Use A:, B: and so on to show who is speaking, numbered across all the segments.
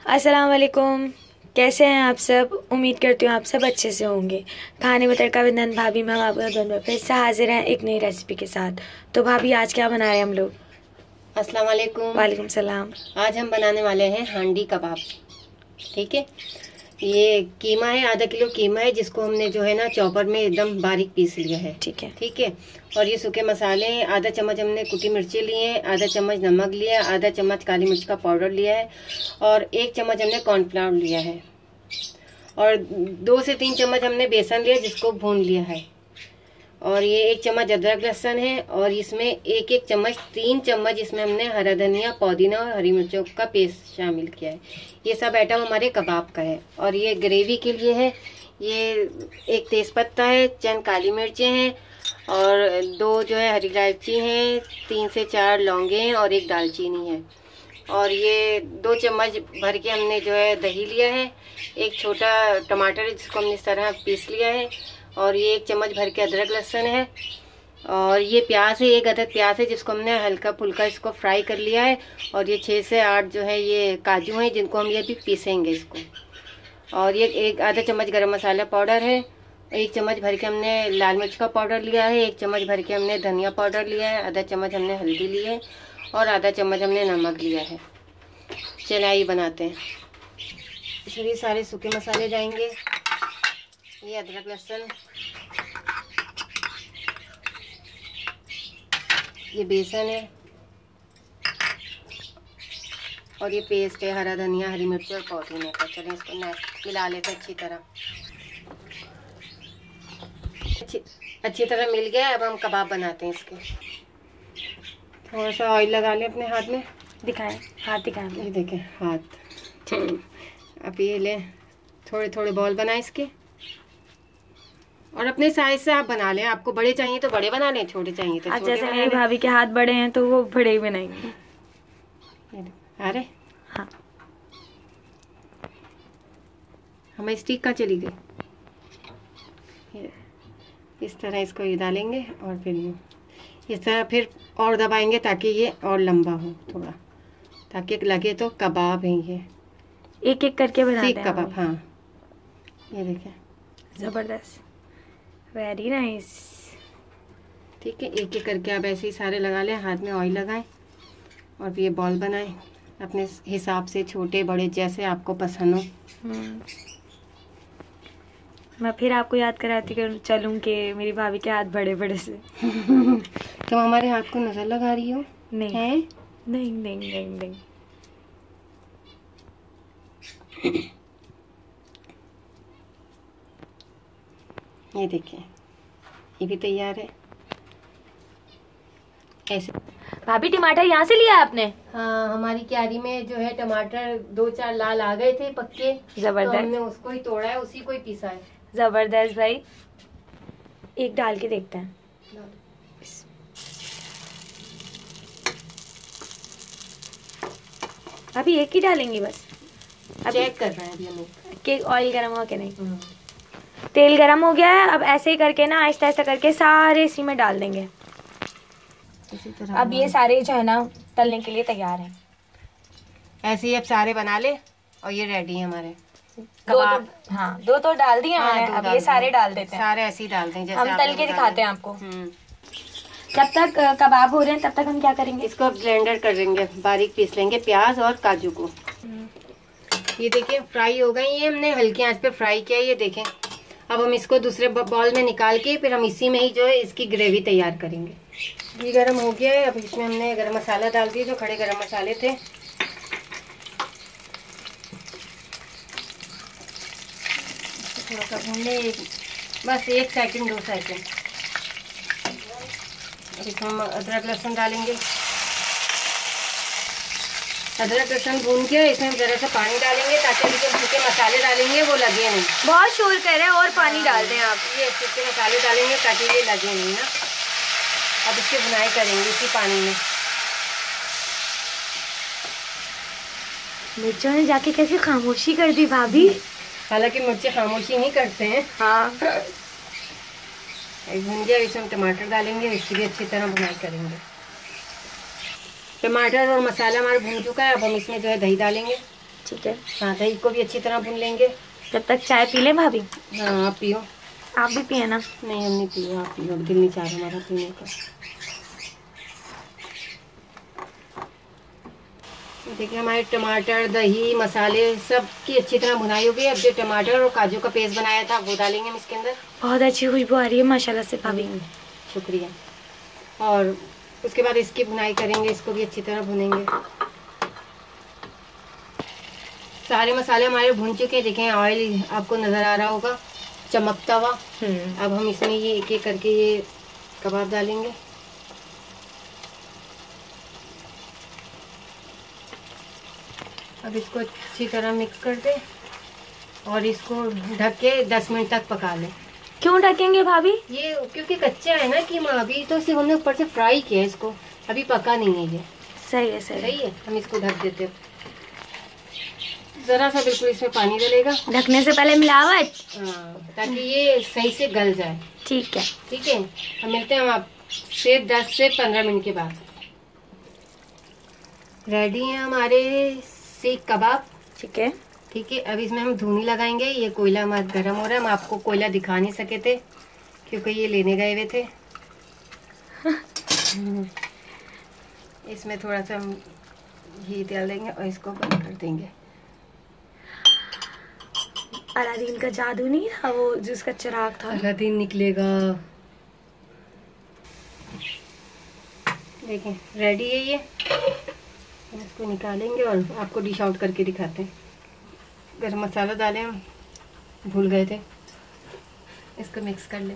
A: अस्सलाम वालेकुम कैसे हैं आप सब? उम्मीद करती हूँ आप सब अच्छे से होंगे। खाने में तड़का विंदन भाभी मैं आपका दोनों फिर से हाजिर हैं एक नई रेसिपी के साथ। तो भाभी आज क्या बना रहे हैं हम लोग?
B: अस्सलाम वालेकुम
A: वालेकुम सलाम।
B: आज हम बनाने वाले हैं हांडी कबाब। ठीक है? ये कीमा है आधा किलो कीमा है जिसको हमने जो है ना चॉपर में एकदम बारीक पीस लिया है।
A: ठीक है।
B: ठीक है? और ये सूखे मसाले हैं आधा चम्मच हमने कुटी मिर्ची लिए हैं आधा चम्मच नमक लिया है आधा चम्मच काली मिर्च का पाउडर लिया है और एक चम्मच हमने कॉर्नफ्लावर लिया है। और दो से तीन चम्मच हमने बेसन लिया जिसको भून लिया है। और ये एक चम्मच अदरक लहसन है और इसमें एक एक चम्मच, तीन चम्मच इसमें हमने हरा धनिया, पुदीना और हरी मिर्चों का पेस्ट शामिल किया है। ये सब आइटम हमारे कबाब का है और ये ग्रेवी के लिए है। ये एक तेज़पत्ता है, चंद काली मिर्चें हैं और दो जो है हरी इलायची हैं, तीन से चार लौंगे हैं और एक दालचीनी है। और ये दो चम्मच भर के हमने जो है दही लिया है, एक छोटा टमाटर है जिसको हमने इस तरह पीस लिया है। और ये एक चम्मच भर के अदरक लहसुन है। और ये प्याज है, एक अदरक प्याज है जिसको हमने हल्का फुल्का इसको फ्राई कर लिया है। और ये छः से आठ जो है ये काजू हैं, जिनको हम ये भी पीसेंगे इसको। और ये एक आधा चम्मच गरम मसाला पाउडर है। एक चम्मच भर के हमने लाल मिर्च का पाउडर लिया है। एक चम्मच भर के हमने धनिया पाउडर लिया है। आधा चम्मच हमने हल्दी ली है और आधा चम्मच हमने नमक लिया है। चलिए बनाते हैं। इसमें सारे सूखे मसाले जाएँगे। ये अदरक लहसुन। ये बेसन है। और ये पेस्ट है हरा धनिया हरी मिर्च और पुदीने का चलिए इसको मिला लेते हैं अच्छी तरह। अच्छी अच्छी तरह मिल गया अब हम कबाब बनाते हैं इसके। थोड़ा सा ऑयल लगा लें अपने हाथ में।
A: दिखाएँ हाथ दिखाएँ
B: ये देखें हाथ। अब ये लें थोड़े थोड़े बॉल बनाए इसके। और अपने साइज़ से आप बना लें। आपको बड़े चाहिए तो बड़े बना लें छोटे चाहिए तो
A: आज जैसे मेरी भाभी के हाथ बड़े हैं तो वो बड़े ही बनाएँगे।
B: अरे
A: हाँ।
B: हमें स्टिक का चली गई इस तरह इसको ये डालेंगे और फिर इस तरह फिर और दबाएँगे ताकि ये और लंबा हो थोड़ा। ताकि लगे तो कबाब है ये।
A: एक एक करके बनाते हैं
B: कबाब हाँ। ये देखें।
A: ज़बरदस्त। वेरी नाइस
B: ठीक है एक एक करके आप ऐसे ही सारे लगा लें हाथ में ऑयल लगाएँ और फिर ये बॉल बनाएँ। अपने हिसाब से छोटे बड़े जैसे आपको पसंद हो।
A: हम्म। मैं फिर आपको याद कराती कर चलूँ कि मेरी भाभी के हाथ बड़े बड़े से।
B: तो हमारे हाथ को नज़र लगा रही हो?
A: नहीं।
B: है?
A: नहीं नहीं नहीं नहीं।
B: ये देखिए ये भी तैयार है। ऐसे
A: भाभी टमाटर यहाँ से लिया आपने?
B: हाँ हमारी क्यारी में जो है टमाटर दो चार लाल आ गए थे पक्के
A: ज़बरदस्त।
B: तो हमने उसको ही तोड़ा है उसी को ही पीसा है।
A: ज़बरदस्त भाई। एक डाल के देखते हैं। अभी एक ही डालेंगे बस।
B: अब चेक कर रहे हैं अभी हम
A: कि ऑयल गर्म हो के नहीं? तेल गर्म हो गया है अब ऐसे ही करके ना आहिस्ता आहिस्ता करके सारे इसी में डाल देंगे। अब ये सारे जो है ना तलने के लिए तैयार हैं।
B: ऐसे ही अब सारे बना ले और ये रेडी है हमारे।
A: दो तो हाँ दो तो डाल दिए हाँ, अब ये सारे डाल देते हैं।
B: सारे ऐसे ही डाल दें
A: हम तल के दिखाते हैं आपको।
B: हम्म।
A: जब तक कबाब हो रहे हैं तब तक हम क्या करेंगे?
B: इसको ब्लेंडर कर देंगे बारीक पीस लेंगे प्याज और काजू को। ये देखिए फ्राई हो गई ये हमने हल्की आँच पे फ्राई किया ये देखें। अब हम इसको दूसरे बॉल में निकाल के फिर हम इसी में ही जो है इसकी ग्रेवी तैयार करेंगे। ये गरम हो गया है, अब इसमें हमने गरम मसाला डाल दिया, जो खड़े गरम मसाले थे। थोड़ा सा बस एक सेकंड दो सेकंड अब इसमें हम अदरक लहसुन डालेंगे। अदरक लहसुन भून के इसमें जरा सा पानी डालेंगे ताकि अभी जो सूखे मसाले डालेंगे वो लगे नहीं।
A: बहुत शोर कर रहे हैं और पानी डाल दें आप।
B: ये सूखे मसाले डालेंगे ताकि ये लगे नहीं ना। अब इसकी बुनाई करेंगे इसी पानी में।
A: मिर्चों ने जाके कैसे खामोशी कर दी भाभी?
B: हालाँकि मिर्चे खामोशी नहीं करते हैं।
A: हाँ।
B: भून गया इसमें टमाटर डालेंगे इसकी भी अच्छी तरह बुनाई करेंगे। टमाटर और मसाला हमारा भून चुका है अब हम इसमें जो है दही डालेंगे।
A: ठीक है।
B: हाँ दही को भी अच्छी तरह भून लेंगे।
A: जब तक चाय पी ले भाभी।
B: हाँ आप पियो।
A: आप भी पिए ना।
B: नहीं हम नहीं पियो आप पियो। दिल नहीं चाह रहा हमारा पीने का। देखिए हमारे टमाटर दही मसाले सब की अच्छी तरह भुनाई हो गई अब जो टमाटर और काजू का पेस्ट बनाया था वो डालेंगे हम इसके अंदर।
A: बहुत अच्छी खुशबू आ रही है माशाल्लाह से भाभी।
B: शुक्रिया। और उसके बाद इसकी बुनाई करेंगे इसको भी अच्छी तरह भुनेंगे। सारे मसाले हमारे भुन चुके हैं। देखें ऑयल आपको नज़र आ रहा होगा चमकता हुआ।
A: हम्म।
B: अब हम इसमें ये एक एक करके ये कबाब डालेंगे। अब इसको अच्छी तरह मिक्स कर दें और इसको ढक के 10 मिनट तक पका लें।
A: क्यों ढकेंगे भाभी?
B: ये क्योंकि कच्चा है ना कीमा अभी तो सिर्फ़ हमने ऊपर से फ्राई किया है इसको। अभी पका नहीं है ये।
A: सही है सही है।
B: सही है? हम इसको ढक देते हैं। जरा सा बिल्कुल इसमें पानी डलेगा।
A: ढकने से पहले मिलावट?
B: हाँ, ताकि ये सही से गल जाए।
A: ठीक है।
B: ठीक है? हम मिलते हैं हम आप से दस से पंद्रह मिनट के बाद। रेडी है हमारे सीख कबाब?
A: ठीक है।
B: ठीक है अब इसमें हम धुनी लगाएँगे। ये कोयला हमारा गर्म हो रहा है हम आपको कोयला दिखा नहीं सके थे क्योंकि ये लेने गए हुए थे। इसमें थोड़ा सा हम घी डाल देंगे और इसको बंद कर देंगे।
A: अलादीन का जादू नहीं था वो जिसका चिराग था?
B: अलादीन निकलेगा। देखें रेडी है ये? इसको निकालेंगे और आपको डिश आउट करके दिखाते हैं। गरम मसाला डालें हम। भूल गए थे। इसको मिक्स कर ले।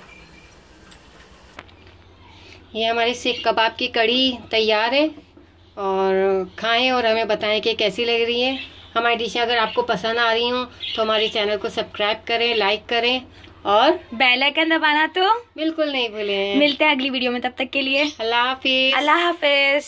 B: ये हमारी सीख कबाब की कड़ी तैयार है और खाएँ और हमें बताएँ कि कैसी लग रही है। हमारी डिशें अगर आपको पसंद आ रही हों तो हमारे चैनल को सब्सक्राइब करें लाइक करें और
A: बेल आइकन दबाना तो
B: बिल्कुल नहीं भूलें।
A: मिलते हैं अगली वीडियो में तब तक के लिए।
B: अल्लाह हाफिज।
A: अल्लाह हाफिज।